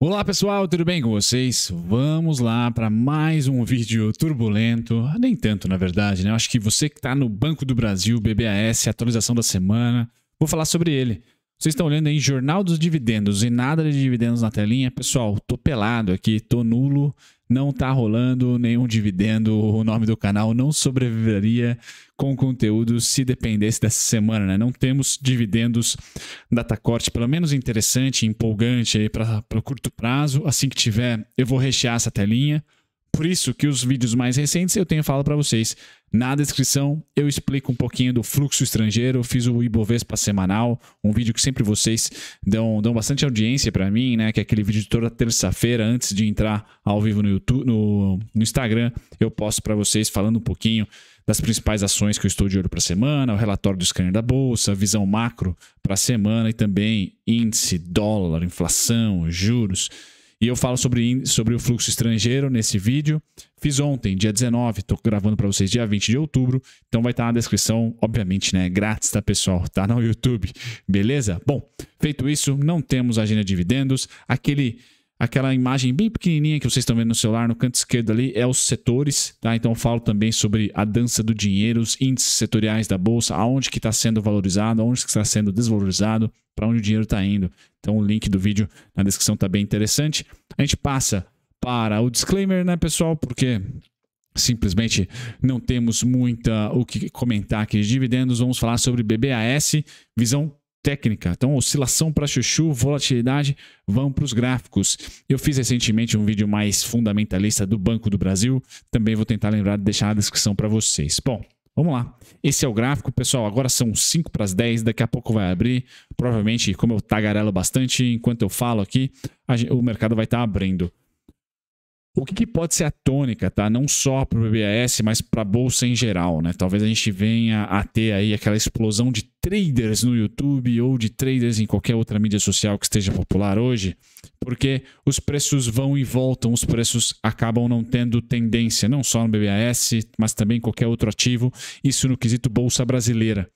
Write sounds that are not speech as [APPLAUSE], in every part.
Olá pessoal, tudo bem com vocês? Vamos lá para mais um vídeo turbulento, nem tanto na verdade, né? Eu acho que você que está no Banco do Brasil, BBAS, atualização da semana, vou falar sobre ele. Vocês estão olhando aí Jornal dos Dividendos e nada de dividendos na telinha? Pessoal, tô pelado aqui, tô nulo, não tá rolando nenhum dividendo, o nome do canal não sobreviveria com conteúdo se dependesse dessa semana, né? Não temos dividendos datacorte, pelo menos interessante, empolgante aí para o curto prazo. Assim que tiver, eu vou rechear essa telinha. Por isso que os vídeos mais recentes eu tenho falado para vocês. Na descrição eu explico um pouquinho do fluxo estrangeiro, eu fiz o Ibovespa semanal, um vídeo que sempre vocês dão, dão bastante audiência para mim, né? Que é aquele vídeo de toda terça-feira antes de entrar ao vivo no YouTube, no, no Instagram, eu posto para vocês falando um pouquinho das principais ações que eu estou de olho para a semana, o relatório do scanner da bolsa, visão macro para a semana e também índice, dólar, inflação, juros. E eu falo sobre, sobre o fluxo estrangeiro nesse vídeo. Fiz ontem, dia 19, estou gravando para vocês dia 20 de outubro. Então vai estar tá na descrição, obviamente, né? Grátis, tá, pessoal? Tá no [LAUGHS] YouTube, beleza? Bom, feito isso, não temos agenda de dividendos. Aquele aquela imagem bem pequenininha que vocês estão vendo no celular, no canto esquerdo ali, é os setores, tá? Então eu falo também sobre a dança do dinheiro, os índices setoriais da bolsa, aonde que está sendo valorizado, aonde que está sendo desvalorizado, para onde o dinheiro está indo. Então o link do vídeo na descrição está bem interessante. A gente passa para o disclaimer, né, pessoal? Porque simplesmente não temos muita o que comentar aqui de dividendos. Vamos falar sobre BBAS, visão técnica. Então, oscilação para chuchu, volatilidade, vão para os gráficos. Eu fiz recentemente um vídeo mais fundamentalista do Banco do Brasil. Também vou tentar lembrar de deixar na descrição para vocês. Bom, Vamos lá. Esse é o gráfico, pessoal. Agora são 5 para as 10. Daqui a pouco vai abrir. Provavelmente, como eu tagarelo bastante enquanto eu falo aqui, o mercado vai estar tá abrindo. O que, que, pode ser a tônica, tá? Não só para o BBAS, mas para a bolsa em geral, né? Talvez a gente venha a ter aí aquela explosão de traders no YouTube ou de traders em qualquer outra mídia social que esteja popular hoje, porque os preços vão e voltam, os preços acabam não tendo tendência, não só no BBAS, mas também em qualquer outro ativo, isso no quesito bolsa brasileira.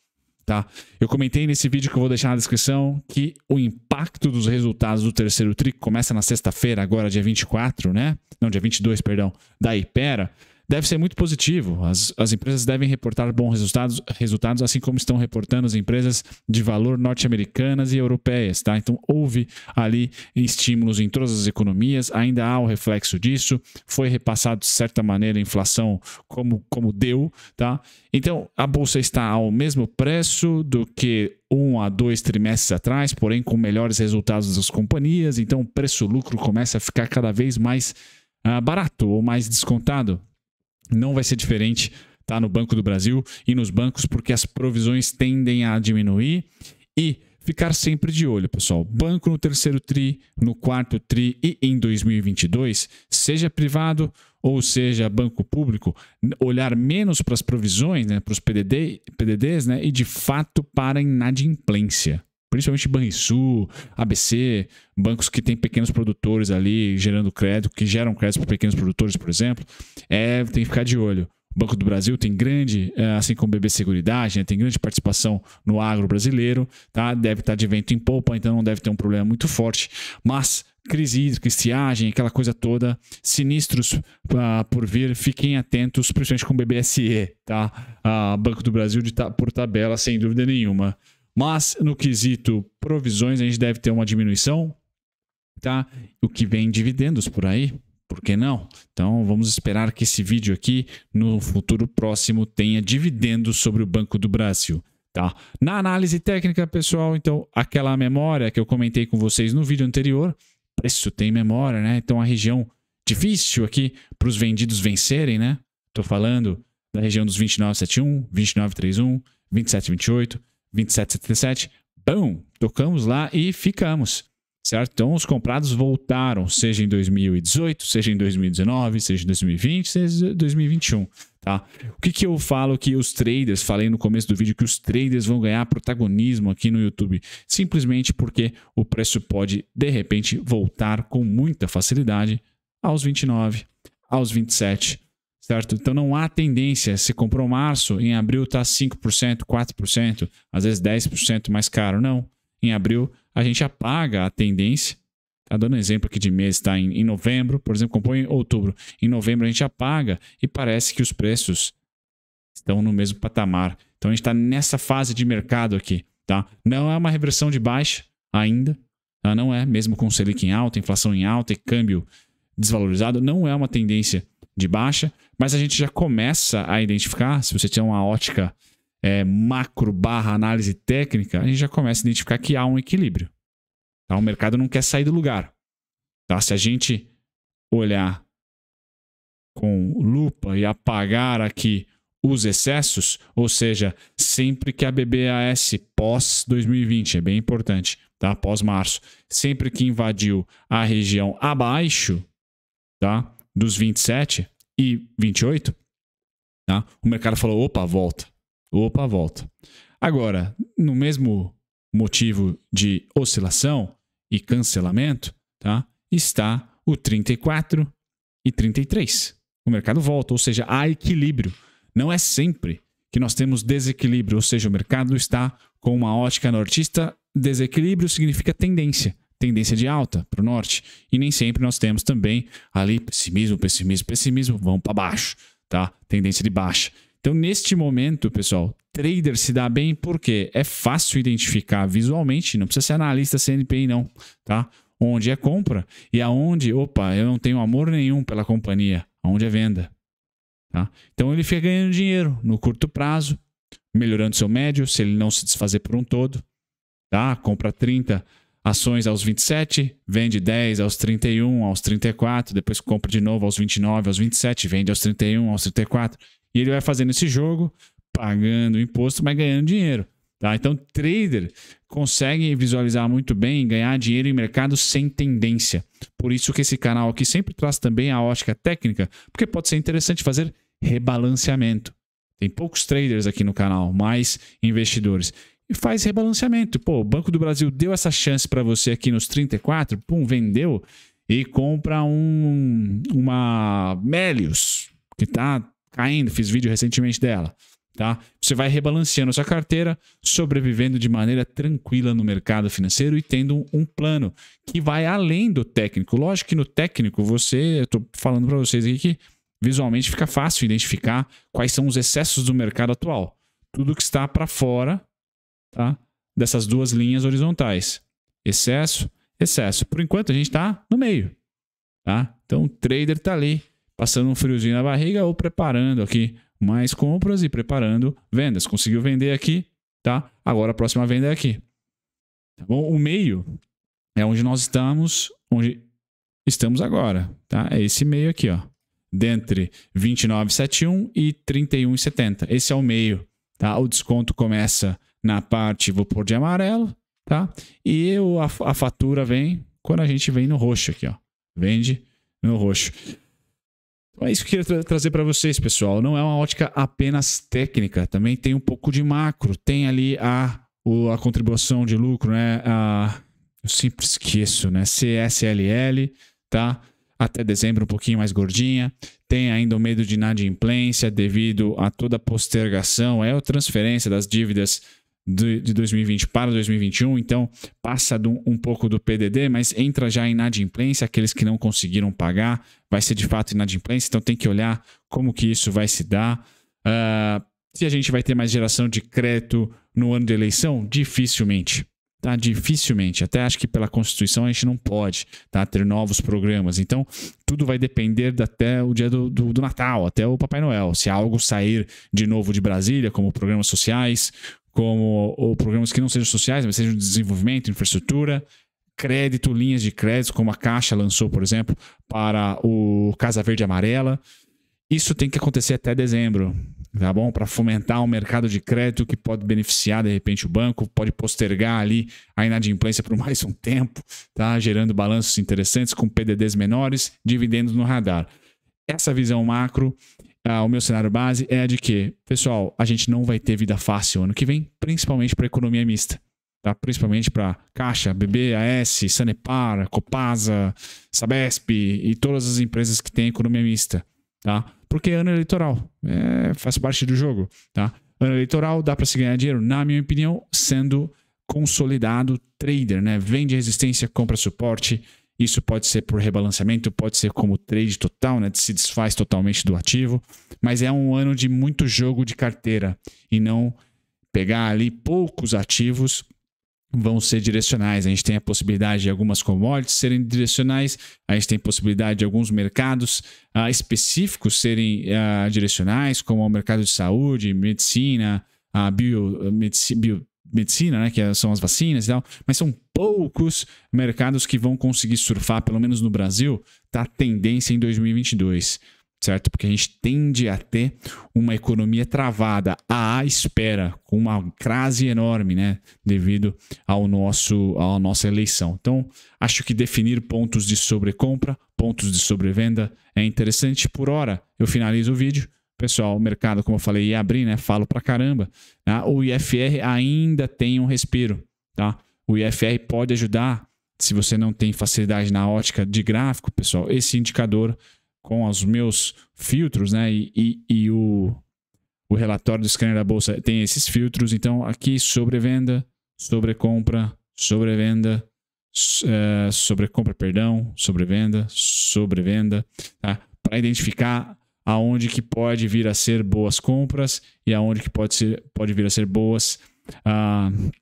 Tá? Eu comentei nesse vídeo que eu vou deixar na descrição que o impacto dos resultados do terceiro TRI, começa na sexta-feira, agora dia 24, né? Não, dia 22, perdão, da Ipera, deve ser muito positivo. As, as empresas devem reportar bons resultados, resultados, assim como estão reportando as empresas de valor norte-americanas e europeias. Tá? Então, houve ali estímulos em todas as economias, ainda há o reflexo disso. Foi repassado, de certa maneira, a inflação como, como deu. Tá? Então, a bolsa está ao mesmo preço do que um a dois trimestres atrás, porém com melhores resultados das companhias. Então, o preço-lucro começa a ficar cada vez mais uh, barato ou mais descontado. Não vai ser diferente tá, no Banco do Brasil e nos bancos, porque as provisões tendem a diminuir e ficar sempre de olho, pessoal. Banco no terceiro TRI, no quarto TRI e em 2022, seja privado ou seja banco público, olhar menos para as provisões, né, para os PDD, PDDs, né, e de fato para a inadimplência. Principalmente Banrisul, ABC, bancos que têm pequenos produtores ali gerando crédito, que geram crédito para pequenos produtores, por exemplo, é, tem que ficar de olho. O Banco do Brasil tem grande, é, assim como o BB Seguridade, né, tem grande participação no agro brasileiro, tá? deve estar de vento em polpa, então não deve ter um problema muito forte. Mas crise hídrica, estiagem, aquela coisa toda, sinistros uh, por vir, fiquem atentos, principalmente com o BBSE, tá? Uh, Banco do Brasil de, por tabela, sem dúvida nenhuma. Mas no quesito provisões, a gente deve ter uma diminuição, tá? O que vem dividendos por aí, por que não? Então vamos esperar que esse vídeo aqui, no futuro próximo, tenha dividendos sobre o Banco do Brasil. Tá? Na análise técnica, pessoal, então aquela memória que eu comentei com vocês no vídeo anterior, preço tem memória, né? Então a região difícil aqui para os vendidos vencerem, né? Estou falando da região dos 29,71, 29,31, 27,28, 2777, bom, tocamos lá e ficamos. Certo? Então os comprados voltaram, seja em 2018, seja em 2019, seja em 2020, seja em 2021. Tá? O que, que eu falo que os traders, falei no começo do vídeo que os traders vão ganhar protagonismo aqui no YouTube? Simplesmente porque o preço pode, de repente, voltar com muita facilidade aos 29, aos 27, certo? Então não há tendência. Se comprou março, em abril está 5%, 4%, às vezes 10% mais caro. Não. Em abril a gente apaga a tendência, Tá dando exemplo aqui de mês, está em, em novembro, por exemplo, comprou em outubro. Em novembro a gente apaga e parece que os preços estão no mesmo patamar. Então a gente está nessa fase de mercado aqui. Tá? Não é uma reversão de baixa ainda, tá? não é, mesmo com Selic em alta, inflação em alta e câmbio desvalorizado, não é uma tendência de baixa, mas a gente já começa a identificar, se você tiver uma ótica é, macro barra análise técnica, a gente já começa a identificar que há um equilíbrio. Tá? O mercado não quer sair do lugar. Tá? Se a gente olhar com lupa e apagar aqui os excessos, ou seja, sempre que a BBAS pós 2020, é bem importante, tá? Pós março, sempre que invadiu a região abaixo, tá? Dos 27 e 28, tá? O mercado falou: "Opa, volta. Opa, volta". Agora, no mesmo motivo de oscilação e cancelamento, tá? Está o 34 e 33. O mercado volta, ou seja, há equilíbrio não é sempre que nós temos desequilíbrio, ou seja, o mercado está com uma ótica nortista. Desequilíbrio significa tendência, tendência de alta para o norte. E nem sempre nós temos também ali pessimismo, pessimismo, pessimismo, vão para baixo, tá? Tendência de baixa. Então, neste momento, pessoal, trader se dá bem porque é fácil identificar visualmente, não precisa ser analista CNPI não, tá? Onde é compra e aonde, opa, eu não tenho amor nenhum pela companhia, aonde é venda. Tá? Então ele fica ganhando dinheiro no curto prazo, melhorando seu médio, se ele não se desfazer por um todo. Tá? Compra 30 ações aos 27, vende 10 aos 31, aos 34, depois compra de novo aos 29, aos 27, vende aos 31, aos 34. E ele vai fazendo esse jogo, pagando imposto, mas ganhando dinheiro. Tá? Então, trader consegue visualizar muito bem ganhar dinheiro em mercado sem tendência. Por isso que esse canal aqui sempre traz também a ótica técnica, porque pode ser interessante fazer rebalanceamento. Tem poucos traders aqui no canal, mais investidores. E faz rebalanceamento. Pô, o Banco do Brasil deu essa chance para você aqui nos 34, pum, vendeu e compra um uma Melius, que está caindo, fiz vídeo recentemente dela. Tá? Você vai rebalanceando sua carteira, sobrevivendo de maneira tranquila no mercado financeiro e tendo um plano que vai além do técnico. Lógico que no técnico você, eu estou falando para vocês aqui que visualmente fica fácil identificar quais são os excessos do mercado atual. Tudo que está para fora tá? dessas duas linhas horizontais. Excesso, excesso. Por enquanto a gente está no meio. Tá? Então o trader está ali, passando um friozinho na barriga ou preparando aqui mais compras e preparando vendas. Conseguiu vender aqui, tá? Agora a próxima venda é aqui. Tá bom? O meio é onde nós estamos, onde estamos agora, tá? É esse meio aqui, ó. Dentre 29,71 e 31,70. Esse é o meio, tá? O desconto começa na parte, vou pôr de amarelo, tá? E eu, a, a fatura vem quando a gente vem no roxo aqui, ó. Vende no roxo. Então é isso que eu queria tra trazer para vocês, pessoal. Não é uma ótica apenas técnica, também tem um pouco de macro. Tem ali a, a contribuição de lucro, né? A, eu sempre esqueço, né? CSLL, tá? Até dezembro um pouquinho mais gordinha. Tem ainda o medo de inadimplência devido a toda a postergação, é a transferência das dívidas de, de 2020 para 2021, então passa do, um pouco do PDD, mas entra já em inadimplência, aqueles que não conseguiram pagar, vai ser de fato inadimplência, então tem que olhar como que isso vai se dar. Uh, se a gente vai ter mais geração de crédito no ano de eleição, dificilmente. Tá? Dificilmente. Até acho que pela Constituição a gente não pode tá? ter novos programas. Então, tudo vai depender até o dia do, do, do Natal, até o Papai Noel. Se algo sair de novo de Brasília, como programas sociais, como ou programas que não sejam sociais, mas sejam de desenvolvimento, infraestrutura, crédito, linhas de crédito, como a Caixa lançou, por exemplo, para o Casa Verde Amarela. Isso tem que acontecer até dezembro, tá bom? Para fomentar um mercado de crédito que pode beneficiar, de repente, o banco, pode postergar ali a inadimplência por [LAUGHS] mais um tempo, tá? Gerando balanços interessantes com PDDs menores, dividendos no radar. Essa visão macro ah, o meu cenário base é de que, pessoal, a gente não vai ter vida fácil ano que vem, principalmente para economia mista. Tá? Principalmente para Caixa, BB, AS, Sanepar, Copasa, Sabesp e todas as empresas que têm economia mista. Tá? Porque ano eleitoral, é, faz parte do jogo. Tá? Ano eleitoral dá para se ganhar dinheiro, na minha opinião, sendo consolidado trader, né? Vende resistência, compra suporte Isso pode ser por rebalanceamento, pode ser como trade total, né? Se desfaz totalmente do ativo. Mas é um ano de muito jogo de carteira e não pegar ali poucos ativos vão ser direcionais. A gente tem a possibilidade de algumas commodities serem direcionais, a gente tem possibilidade de alguns mercados uh, específicos serem uh, direcionais, como o mercado de saúde, medicina, a biomedicina, bio, medicina, né, que são as vacinas e tal, mas são poucos mercados que vão conseguir surfar, pelo menos no Brasil, tá tendência em 2022 certo? Porque a gente tende a ter uma economia travada à espera, com uma crase enorme, né? Devido ao nosso, à nossa eleição. Então, acho que definir pontos de sobrecompra, pontos de sobrevenda é interessante. Por hora, eu finalizo o vídeo. Pessoal, o mercado, como eu falei, ia abrir, né? Falo pra caramba. Tá? O IFR ainda tem um respiro, tá? O IFR pode ajudar, se você não tem facilidade na ótica de gráfico, pessoal, esse indicador com os meus filtros, né? E, e, e, o, o relatório do scanner da bolsa tem esses filtros. Então, aqui sobrevenda, sobrecompra, sobrevenda, uh, sobrecompra, perdão, sobrevenda, sobrevenda, tá? Para identificar aonde que pode vir a ser boas compras e aonde que pode, ser, pode vir a ser boas uh,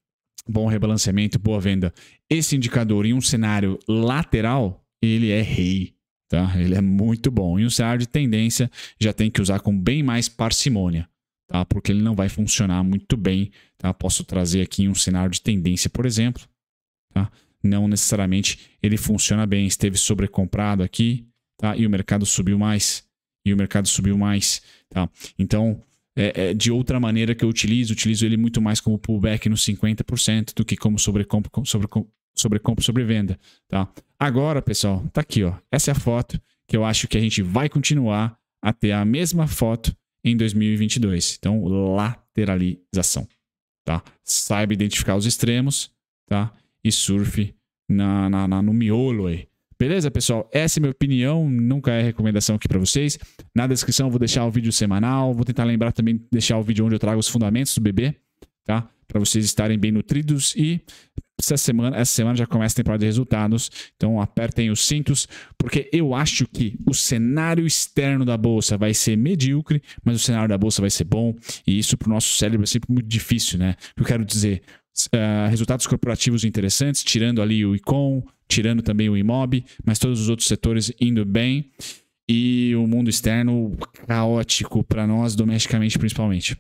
bom rebalanceamento, boa venda. Esse indicador em um cenário lateral, ele é rei. Tá? Ele é muito bom. E um cenário de tendência já tem que usar com bem mais parcimônia, tá? porque ele não vai funcionar muito bem. Tá? Posso trazer aqui um cenário de tendência, por exemplo. Tá? Não necessariamente ele funciona bem. Esteve sobrecomprado aqui tá? e o mercado subiu mais. E o mercado subiu mais. Tá? Então, é, é, de outra maneira que eu utilizo, utilizo ele muito mais como pullback no 50% do que como sobrecompra, sobre, sobre sobre venda, tá? Agora, pessoal, tá aqui, ó. Essa é a foto que eu acho que a gente vai continuar a ter a mesma foto em 2022. Então, lateralização, tá? Saiba identificar os extremos, tá? E surfe na, na, na no miolo aí. Beleza, pessoal? Essa é minha opinião, nunca é recomendação aqui para vocês. Na descrição vou deixar o vídeo semanal, vou tentar lembrar também de deixar o vídeo onde eu trago os fundamentos do bebê, tá? Para vocês estarem bem nutridos e essa semana, essa semana já começa a temporada de resultados, então apertem os cintos, porque eu acho que o cenário externo da bolsa vai ser medíocre, mas o cenário da bolsa vai ser bom, e isso para o nosso cérebro é sempre muito difícil, né? Eu quero dizer, uh, resultados corporativos interessantes, tirando ali o ICOM, tirando também o IMOB, mas todos os outros setores indo bem, e o mundo externo caótico para nós, domesticamente principalmente.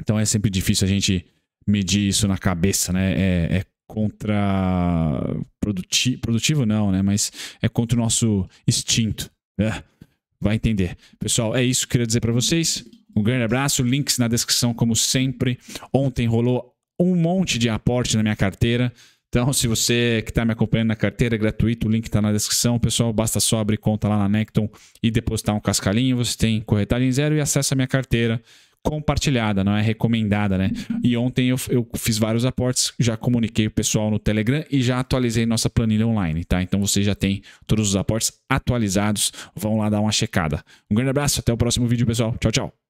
Então é sempre difícil a gente medir isso na cabeça, né? É, é produtivo não, né? Mas é contra o nosso instinto. É, vai entender. Pessoal, é isso que eu queria dizer para vocês. Um grande abraço, links na descrição como sempre. Ontem rolou um monte de aporte na minha carteira. Então, se você que está me acompanhando na carteira, é gratuito, o link está na descrição. Pessoal, basta só abrir conta lá na Necton e depositar um cascalhinho. Você tem corretagem zero e acesso à minha carteira compartilhada, não é recomendada, né? E ontem eu, eu fiz vários aportes, já comuniquei o pessoal no Telegram e já atualizei nossa planilha online, tá? Então você já tem todos os aportes atualizados, vão lá dar uma checada. Um grande abraço, até o próximo vídeo, pessoal. Tchau, tchau.